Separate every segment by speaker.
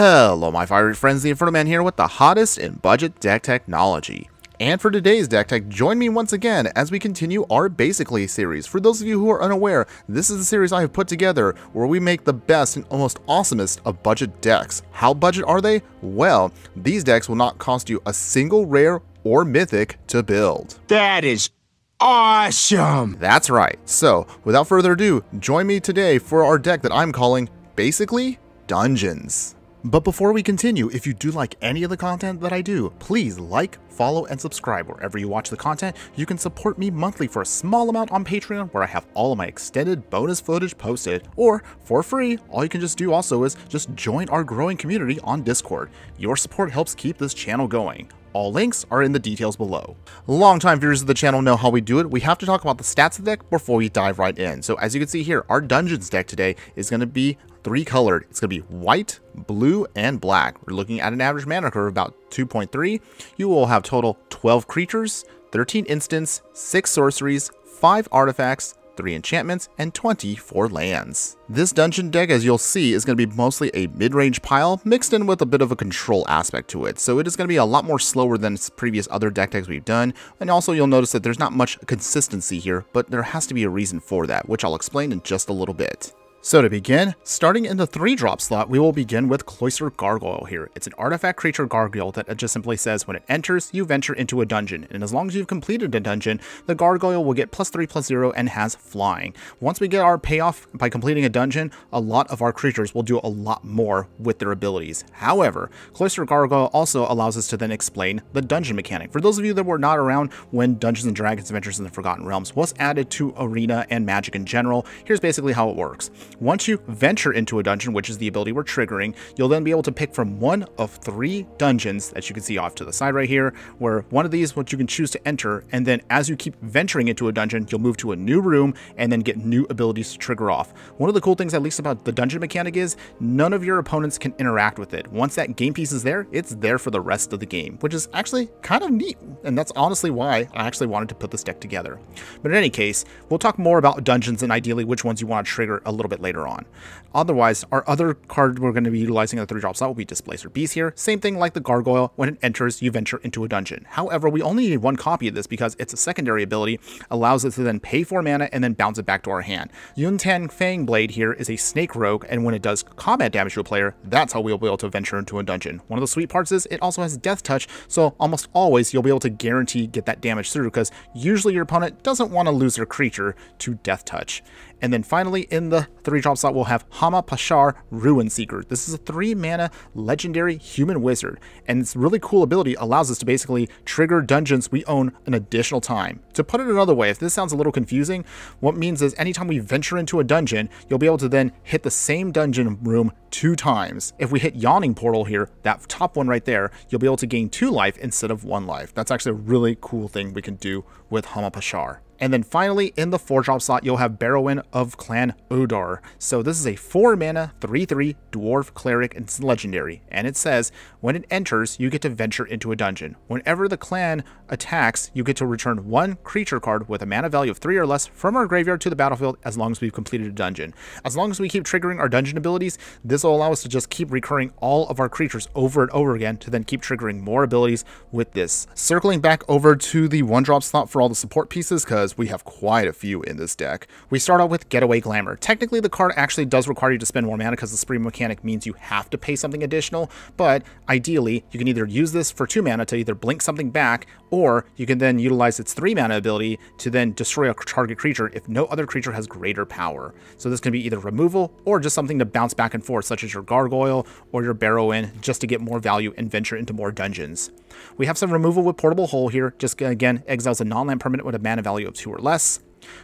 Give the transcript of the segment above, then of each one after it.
Speaker 1: Hello my fiery friends, the Inferno Man here with the hottest in budget deck technology. And for today's deck tech, join me once again as we continue our Basically series. For those of you who are unaware, this is a series I have put together where we make the best and almost awesomest of budget decks. How budget are they? Well, these decks will not cost you a single rare or mythic to build.
Speaker 2: That is awesome!
Speaker 1: That's right. So, without further ado, join me today for our deck that I'm calling Basically Dungeons. But before we continue, if you do like any of the content that I do, please like, follow, and subscribe wherever you watch the content. You can support me monthly for a small amount on Patreon where I have all of my extended bonus footage posted, or for free, all you can just do also is just join our growing community on Discord. Your support helps keep this channel going. All links are in the details below. Longtime viewers of the channel know how we do it. We have to talk about the stats of the deck before we dive right in. So as you can see here, our Dungeons deck today is going to be three colored. It's going to be white, blue, and black. We're looking at an average mana curve of about 2.3. You will have total 12 creatures, 13 instants, 6 sorceries, 5 artifacts, 3 enchantments, and 24 lands. This dungeon deck, as you'll see, is going to be mostly a mid-range pile, mixed in with a bit of a control aspect to it, so it is going to be a lot more slower than previous other deck decks we've done, and also you'll notice that there's not much consistency here, but there has to be a reason for that, which I'll explain in just a little bit. So to begin, starting in the 3-drop slot, we will begin with Cloister Gargoyle here. It's an artifact creature gargoyle that just simply says when it enters, you venture into a dungeon, and as long as you've completed a dungeon, the gargoyle will get plus 3 plus 0 and has flying. Once we get our payoff by completing a dungeon, a lot of our creatures will do a lot more with their abilities. However, Cloister Gargoyle also allows us to then explain the dungeon mechanic. For those of you that were not around when Dungeons & Dragons Adventures in the Forgotten Realms was added to Arena and Magic in general, here's basically how it works. Once you venture into a dungeon, which is the ability we're triggering, you'll then be able to pick from one of three dungeons that you can see off to the side right here, where one of these what you can choose to enter, and then as you keep venturing into a dungeon, you'll move to a new room and then get new abilities to trigger off. One of the cool things, at least about the dungeon mechanic is, none of your opponents can interact with it. Once that game piece is there, it's there for the rest of the game, which is actually kind of neat, and that's honestly why I actually wanted to put this deck together. But in any case, we'll talk more about dungeons and ideally which ones you want to trigger a little bit later on. Otherwise, our other card we're going to be utilizing in the 3 drop slot will be Displacer Beast here. Same thing like the Gargoyle, when it enters, you venture into a dungeon. However, we only need one copy of this because it's a secondary ability, allows us to then pay 4 mana and then bounce it back to our hand. Yuan-Ti Fang-Blade here is a Snake Rogue, and when it does combat damage to a player, that's how we'll be able to venture into a dungeon. One of the sweet parts is it also has Death Touch, so almost always you'll be able to guarantee get that damage through because usually your opponent doesn't want to lose their creature to Death Touch. And then finally, in the 3-drop slot, we'll have Hama Pashar Ruin Seeker. This is a 3-mana legendary human wizard, and its really cool ability allows us to basically trigger dungeons we own an additional time. To put it another way, if this sounds a little confusing, what means is anytime we venture into a dungeon, you'll be able to then hit the same dungeon room two times. If we hit Yawning Portal here, that top one right there, you'll be able to gain two life instead of one life. That's actually a really cool thing we can do with Hama Pashar. And then finally, in the 4-drop slot, you'll have Barrowin of Clan Undurr. So this is a 4-mana, 3-3 Dwarf Cleric, and it's legendary. And it says, when it enters, you get to venture into a dungeon. Whenever the clan attacks, you get to return one creature card with a mana value of 3 or less from our graveyard to the battlefield as long as we've completed a dungeon. As long as we keep triggering our dungeon abilities, this will allow us to just keep recurring all of our creatures over and over again to then keep triggering more abilities with this. Circling back over to the 1-drop slot for all the support pieces, because because we have quite a few in this deck. We start out with Getaway Glamour. Technically, the card actually does require you to spend more mana because the spree mechanic means you have to pay something additional, but ideally, you can either use this for 2 mana to either blink something back, or you can then utilize its 3 mana ability to then destroy a target creature if no other creature has greater power. So this can be either removal or just something to bounce back and forth, such as your Gargoyle or your Barrowin, just to get more value and venture into more dungeons. We have some removal with Portable Hole here, just again exiles a non-land permanent with a mana value of 2 or less.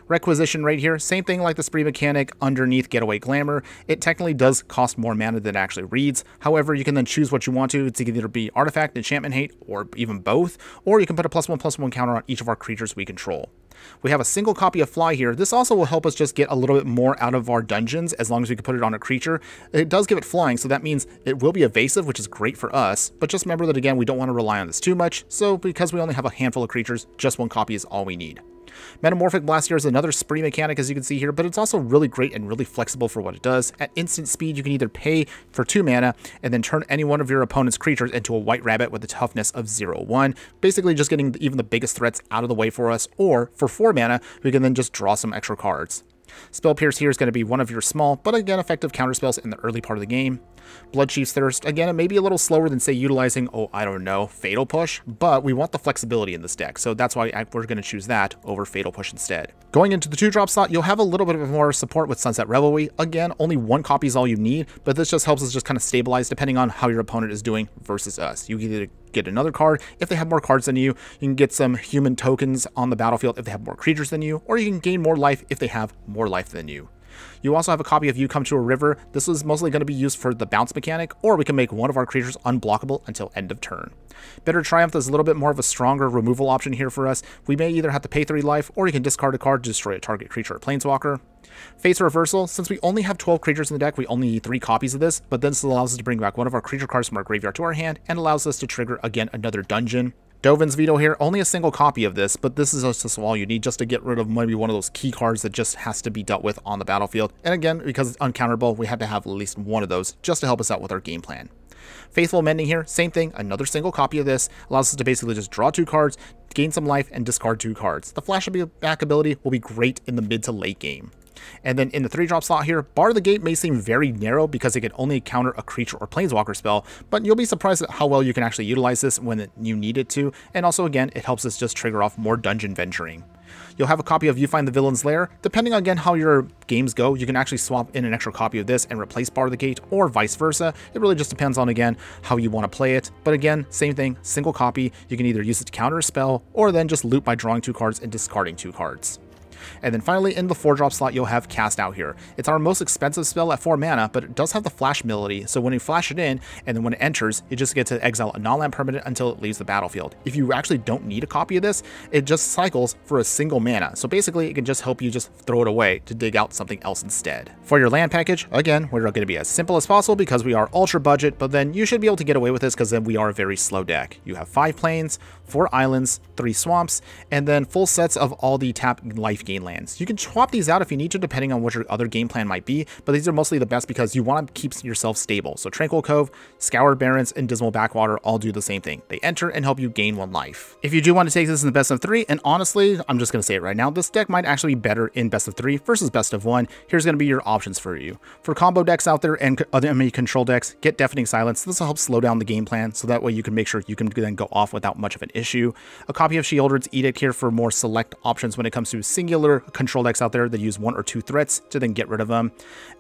Speaker 1: Requisition right here, same thing like the spree mechanic underneath Getaway Glamour. It technically does cost more mana than it actually reads. However, you can then choose what you want to. It's either be Artifact, Enchantment Hate, or even both. Or you can put a plus one plus one counter on each of our creatures we control. We have a single copy of Fly here. This also will help us just get a little bit more out of our dungeons as long as we can put it on a creature. It does give it flying, so that means it will be evasive, which is great for us. But just remember that, again, we don't want to rely on this too much. So because we only have a handful of creatures, just one copy is all we need. Metamorphic Blast here is another spree mechanic as you can see here, but it's also really great and really flexible for what it does. At instant speed, you can either pay for 2 mana and then turn any one of your opponent's creatures into a white rabbit with a toughness of 0-1, basically just getting even the biggest threats out of the way for us, or for 4 mana, we can then just draw some extra cards. Spell Pierce here is going to be one of your small, but again effective counterspells in the early part of the game. Bloodchief's Thirst, again, it may be a little slower than, say, utilizing, oh, I don't know, Fatal Push, but we want the flexibility in this deck, so that's why we're going to choose that over Fatal Push instead. Going into the 2-drop slot, you'll have a little bit more support with Sunset Revelry. Again, only one copy is all you need, but this just helps us just kind of stabilize depending on how your opponent is doing versus us. You either get another card if they have more cards than you, you can get some human tokens on the battlefield if they have more creatures than you, or you can gain more life if they have more life than you. You also have a copy of You Come to a River. This is mostly going to be used for the bounce mechanic, or we can make one of our creatures unblockable until end of turn. Bitter Triumph is a little bit more of a stronger removal option here for us. We may either have to pay 3 life, or you can discard a card to destroy a target creature or planeswalker. Fate's Reversal, since we only have 12 creatures in the deck, we only need 3 copies of this, but this allows us to bring back one of our creature cards from our graveyard to our hand, and allows us to trigger, again, another dungeon. Dovin's Veto here, only a single copy of this, but this is just all you need just to get rid of maybe one of those key cards that just has to be dealt with on the battlefield. And again, because it's uncounterable, we had to have at least one of those just to help us out with our game plan. Faithful Mending here, same thing, another single copy of this, allows us to basically just draw two cards, gain some life, and discard two cards. The flash back ability will be great in the mid to late game. And then in the 3 drop slot here, Bar the Gate may seem very narrow because it can only counter a creature or planeswalker spell, but you'll be surprised at how well you can actually utilize this when you need it to, and also again, it helps us just trigger off more dungeon venturing. You'll have a copy of You Find the Villain's Lair. Depending on again how your games go, you can actually swap in an extra copy of this and replace Bar the Gate or vice versa. It really just depends on again how you want to play it. But again, same thing, single copy. You can either use it to counter a spell or then just loot by drawing two cards and discarding two cards. And then finally, in the 4-drop slot, you'll have Cast Out here. It's our most expensive spell at 4 mana, but it does have the flash ability, so when you flash it in, and then when it enters, you just get to exile a non-land permanent until it leaves the battlefield. If you actually don't need a copy of this, it just cycles for a single mana, so basically it can just help you just throw it away to dig out something else instead. For your land package, again, we're going to be as simple as possible because we are ultra budget, but then you should be able to get away with this because then we are a very slow deck. You have 5 plains, 4 islands, 3 swamps, and then full sets of all the tap life gain lands. You can swap these out if you need to, depending on what your other game plan might be, but these are mostly the best because you want to keep yourself stable. So Tranquil Cove, Scoured Barrens, and Dismal Backwater all do the same thing. They enter and help you gain one life. If you do want to take this in the best of three, and honestly, I'm just going to say it right now, this deck might actually be better in best of three versus best of one. Here's going to be your options for you. For combo decks out there and other enemy control decks, get Deafening Silence. This will help slow down the game plan, so that way you can make sure you can then go off without much of an issue. A copy of Sheoldred's Edict here for more select options when it comes to singular control decks out there that use one or two threats to then get rid of them.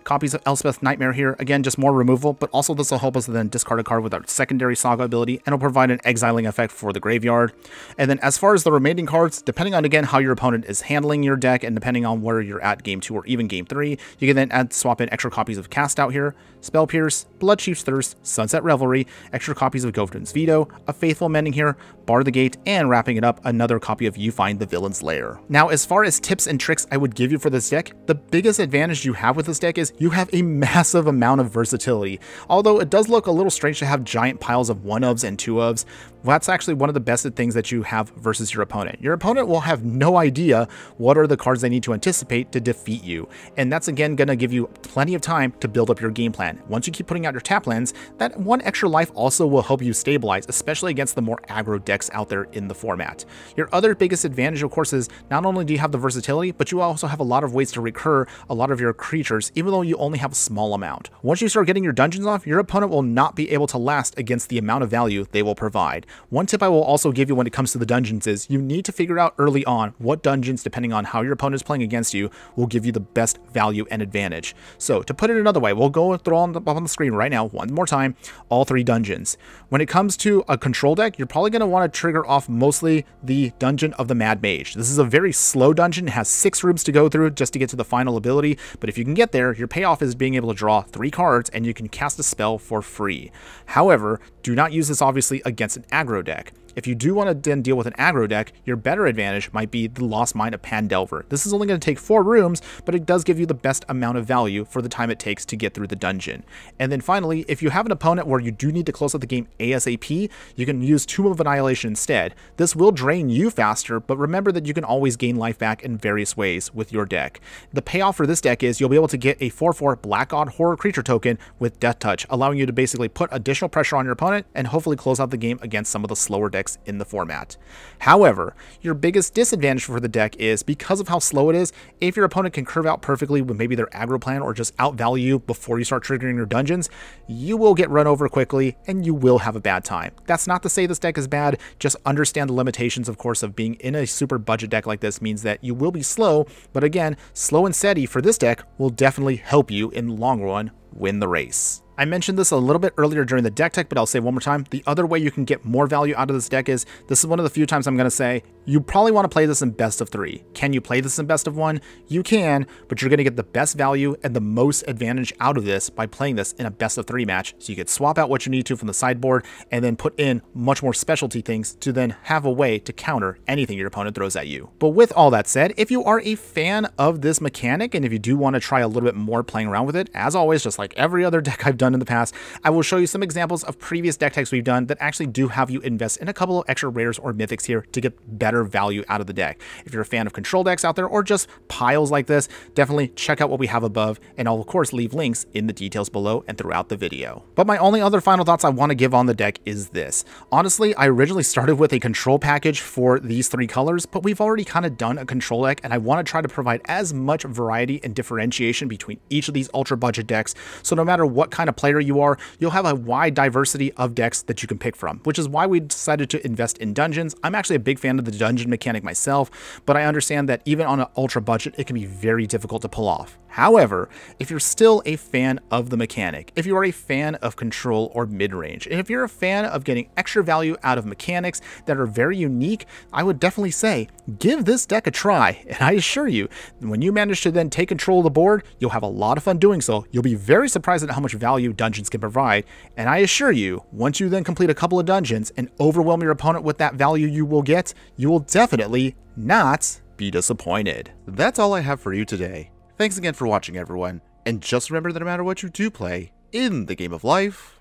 Speaker 1: Copies of Elspeth Nightmare here, again, just more removal, but also this will help us then discard a card with our secondary Saga ability, and it'll provide an exiling effect for the graveyard. And then as far as the remaining cards, depending on, again, how your opponent is handling your deck, and depending on where you're at game 2 or even game 3, you can then add swap in extra copies of Cast Out here, Spell Pierce, Bloodchief's Thirst, Sunset Revelry, extra copies of Dovin's Veto, a Faithful Mending here, Bar the Gate, and wrapping it up, another copy of You Find the Villain's Lair. Now, as far as tips and tricks I would give you for this deck, the biggest advantage you have with this deck is you have a massive amount of versatility. Although it does look a little strange to have giant piles of one-ofs and two-ofs, that's actually one of the best things that you have versus your opponent. Your opponent will have no idea what are the cards they need to anticipate to defeat you, and that's again going to give you plenty of time to build up your game plan. Once you keep putting out your tap lands, that one extra life also will help you stabilize, especially against the more aggro decks out there in the format. Your other biggest advantage, of course, is not only do you have the versatility, but you also have a lot of ways to recur a lot of your creatures, even though you only have a small amount. Once you start getting your dungeons off, your opponent will not be able to last against the amount of value they will provide. One tip I will also give you when it comes to the dungeons is you need to figure out early on what dungeons, depending on how your opponent is playing against you, will give you the best value and advantage. So to put it another way, we'll go throw on the, on the screen right now, one more time, all three dungeons. When it comes to a control deck, you're probably going to want to trigger off mostly the Dungeon of the Mad Mage. This is a very slow dungeon, has six rooms to go through just to get to the final ability, but if you can get there, your payoff is being able to draw three cards and you can cast a spell for free. However, do not use this obviously against an aggro deck. If you do want to then deal with an aggro deck, your better advantage might be the Lost Mine of Phandelver. This is only going to take four rooms, but it does give you the best amount of value for the time it takes to get through the dungeon. And then finally, if you have an opponent where you do need to close out the game ASAP, you can use Tomb of Annihilation instead. This will drain you faster, but remember that you can always gain life back in various ways with your deck. The payoff for this deck is you'll be able to get a 4-4 Black God Horror Creature token with Death Touch, allowing you to basically put additional pressure on your opponent and hopefully close out the game against some of the slower decks in the format. However, your biggest disadvantage for the deck is because of how slow it is, if your opponent can curve out perfectly with maybe their aggro plan or just outvalue you before you start triggering your dungeons, you will get run over quickly and you will have a bad time. That's not to say this deck is bad, just understand the limitations, of course, of being in a super budget deck like this means that you will be slow, but again, slow and steady for this deck will definitely help you in the long run win the race. I mentioned this a little bit earlier during the deck tech, but I'll say one more time. The other way you can get more value out of this deck is, this is one of the few times I'm going to say, you probably want to play this in best of three. Can you play this in best of one? You can, but you're going to get the best value and the most advantage out of this by playing this in a best of three match. So you could swap out what you need to from the sideboard and then put in much more specialty things to then have a way to counter anything your opponent throws at you. But with all that said, if you are a fan of this mechanic and if you do want to try a little bit more playing around with it, as always, just like every other deck I've done in the past, I will show you some examples of previous deck techs we've done that actually do have you invest in a couple of extra rares or mythics here to get better value out of the deck. If you're a fan of control decks out there or just piles like this, definitely check out what we have above and I'll of course leave links in the details below and throughout the video. But my only other final thoughts I want to give on the deck is this. Honestly, I originally started with a control package for these three colors, but we've already kind of done a control deck and I want to try to provide as much variety and differentiation between each of these ultra budget decks. So no matter what kind of player you you are, you'll have a wide diversity of decks that you can pick from, which is why we decided to invest in dungeons. I'm actually a big fan of the dungeon mechanic myself, but I understand that even on an ultra budget, it can be very difficult to pull off. However, if you're still a fan of the mechanic, if you are a fan of control or mid-range, and if you're a fan of getting extra value out of mechanics that are very unique, I would definitely say give this deck a try. And I assure you, when you manage to then take control of the board, you'll have a lot of fun doing so. You'll be very surprised at how much value dungeons can provide. And I assure you, once you then complete a couple of dungeons and overwhelm your opponent with that value you will get, you will definitely not be disappointed. That's all I have for you today. Thanks again for watching, everyone. And just remember that no matter what you do play in the game of life,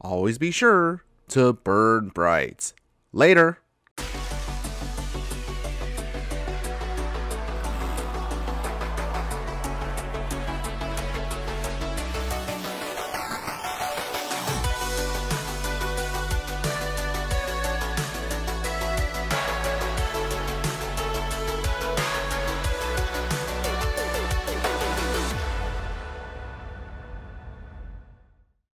Speaker 1: always be sure to burn bright. Later.